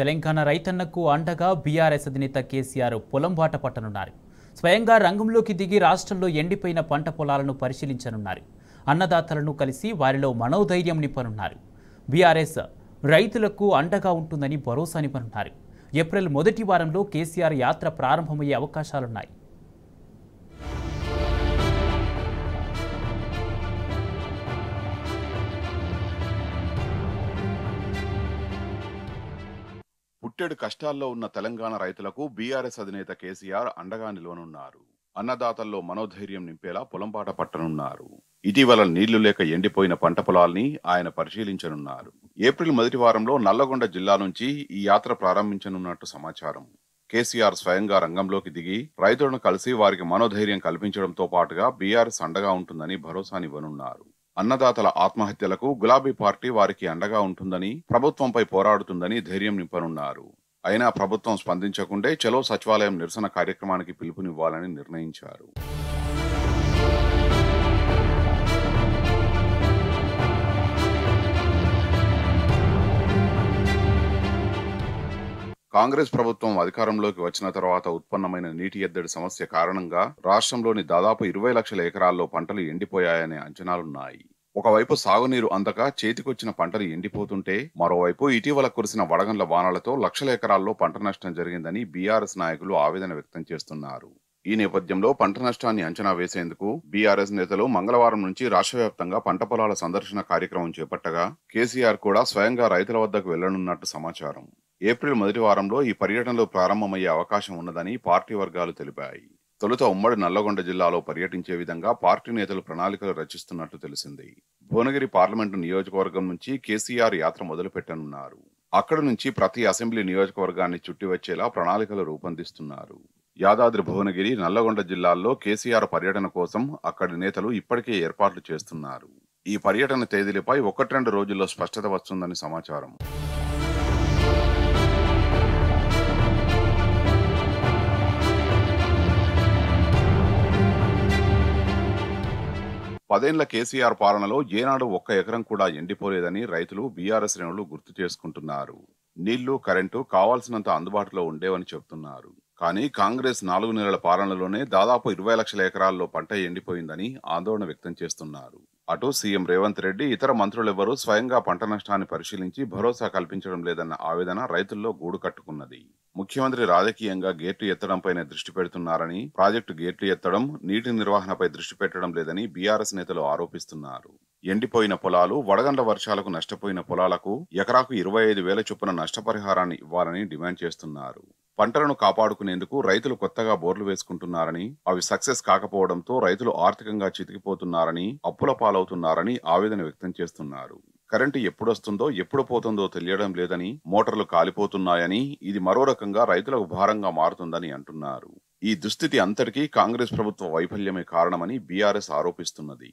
తెలంగాణ రైతన్నకు అండగా బీఆర్ఎస్ అధినేత కేసీఆర్ పొలం బాట పట్టనున్నారు. స్వయంగా రంగంలోకి దిగి రాష్ట్రంలో ఎండిపోయిన పంట పొలాలను పరిశీలించనున్నారు. అన్నదాతలను కలిసి వారిలో మనోధైర్యం నింపనున్నారు. బీఆర్ఎస్ రైతులకు అండగా ఉంటుందని భరోసా నింపనున్నారు. ఏప్రిల్ మొదటి వారంలో కేసీఆర్ యాత్ర ప్రారంభమయ్యే అవకాశాలున్నాయి. పుట్టెడు కష్టాల్లో ఉన్న తెలంగాణ రైతులకు బీఆర్ఎస్ అధినేత కేసీఆర్ అండగా నిలవనున్నారు. అన్నదాతల్లో మనోధైర్యం నింపేలా పొలంపాట పట్టనున్నారు. ఇటీవల నీళ్ళు లేక ఎండిపోయిన పంట పొలాల్ని ఆయన పరిశీలించనున్నారు. ఏప్రిల్ మొదటి వారంలో నల్లగొండ జిల్లా నుంచి ఈ యాత్ర ప్రారంభించనున్నట్టు సమాచారం. కేసీఆర్ స్వయంగా రంగంలోకి దిగి రైతులను కలిసి వారికి మనోధైర్యం కల్పించడంతో పాటుగా బీఆర్ఎస్ అండగా ఉంటుందని భరోసానివ్వనున్నారు. అన్నదాతల ఆత్మహత్యలకు గులాబీ పార్టీ వారికి అండగా ఉంటుందని ప్రభుత్వంపై పోరాడుతుందని ధైర్యం నింపనున్నారు. అయినా ప్రభుత్వం స్పందించకుండే చలో సచివాలయం నిరసన కార్యక్రమానికి పిలుపునివ్వాలని నిర్ణయించారు. కాంగ్రెస్ ప్రభుత్వం అధికారంలోకి వచ్చిన తర్వాత ఉత్పన్నమైన నీటి ఎద్దడి సమస్య కారణంగా రాష్ట్రంలోని దాదాపు ఇరవై లక్షల ఎకరాల్లో పంటలు ఎండిపోయాయనే అంచనాలున్నాయి. ఒకవైపు సాగునీరు అందక చేతికొచ్చిన పంటలు ఎండిపోతుంటే మరోవైపు ఇటీవల కురిసిన వడగండ్ల వానలతో లక్షల ఎకరాల్లో పంట నష్టం జరిగిందని బీఆర్ఎస్ నాయకులు ఆవేదన వ్యక్తం చేస్తున్నారు. ఈ నేపథ్యంలో పంట నష్టాన్ని అంచనా వేసేందుకు బీఆర్ఎస్ నేతలు మంగళవారం నుంచి రాష్ట్ర వ్యాప్తంగా పంట పొలాల సందర్శన కార్యక్రమం చేపట్టగా కేసీఆర్ కూడా స్వయంగా రైతుల వద్దకు వెళ్ళనున్నట్టు సమాచారం. ఏప్రిల్ మొదటి వారంలో ఈ పర్యటనలో ప్రారంభమయ్యే అవకాశం ఉన్నదని పార్టీ వర్గాలు తెలిపాయి. తొలుత ఉమ్మడి నల్లగొండ జిల్లాలో పర్యటించే విధంగా పార్టీ నేతలు ప్రణాళికలు రచిస్తున్నట్లు తెలిసింది. భువనగిరి పార్లమెంటు నియోజకవర్గం నుంచి కేసీఆర్ యాత్ర మొదలుపెట్టనున్నారు. అక్కడి నుంచి ప్రతి అసెంబ్లీ నియోజకవర్గాన్ని చుట్టి వచ్చేలా ప్రణాళికలు రూపొందిస్తున్నారు. యాదాద్రి భువనగిరి నల్లగొండ జిల్లాల్లో కేసీఆర్ పర్యటన కోసం అక్కడి నేతలు ఇప్పటికే ఏర్పాట్లు చేస్తున్నారు. ఈ పర్యటన తేదీలపై ఒకటి రెండు రోజుల్లో స్పష్టత వస్తుందని సమాచారం. పదేండ్ల కేసీఆర్ పాలనలో ఏనాడు ఒక్క ఎకరం కూడా ఎండిపోలేదని రైతులు బీఆర్ఎస్ శ్రేణులు గుర్తు చేసుకుంటున్నారు. నీళ్ళు కరెంటు కావాల్సినంత అందుబాటులో ఉండేవని చెబుతున్నారు కానీ కాంగ్రెస్ నాలుగు నెలల పాలనలోనే దాదాపు ఇరవై లక్షల ఎకరాల్లో పంట ఎండిపోయిందని ఆందోళన వ్యక్తం చేస్తున్నారు. అటు సీఎం రేవంత్ రెడ్డి ఇతర మంత్రులెవరూ స్వయంగా పంట నష్టాన్ని పరిశీలించి భరోసా కల్పించడం లేదన్న ఆవేదన రైతుల్లో గూడు కట్టుకున్నది. ముఖ్యమంత్రి రాజకీయంగా గేట్లు ఎత్తడంపైనే దృష్టి పెడుతున్నారని ప్రాజెక్టు గేట్లు ఎత్తడం నీటి నిర్వహణపై దృష్టి పెట్టడం లేదని బీఆర్ఎస్ నేతలు ఆరోపిస్తున్నారు. ఎండిపోయిన పొలాలు వడగండ్ల వర్షాలకు నష్టపోయిన పొలాలకు ఎకరాకు ఇరవై ఐదు వేల చొప్పున నష్టపరిహారాన్ని ఇవ్వాలని డిమాండ్ చేస్తున్నారు. పంటలను కాపాడుకునేందుకు రైతులు కొత్తగా బోర్లు వేసుకుంటున్నారని అవి సక్సెస్ కాకపోవడంతో రైతులు ఆర్థికంగా చితికిపోతున్నారని అప్పుల పాలవుతున్నారని ఆవేదన వ్యక్తం చేస్తున్నారు. కరెంటు ఎప్పుడొస్తుందో ఎప్పుడు పోతుందో తెలియడం లేదని మోటార్లు కాలిపోతున్నాయని ఇది మరో రకంగా రైతులకు భారంగా మారుతుందని అంటున్నారు. ఈ దుస్థితి అంతటికీ కాంగ్రెస్ ప్రభుత్వ వైఫల్యమే కారణమని బీఆర్ఎస్ ఆరోపిస్తున్నది.